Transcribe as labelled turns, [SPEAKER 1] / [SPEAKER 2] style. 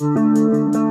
[SPEAKER 1] Música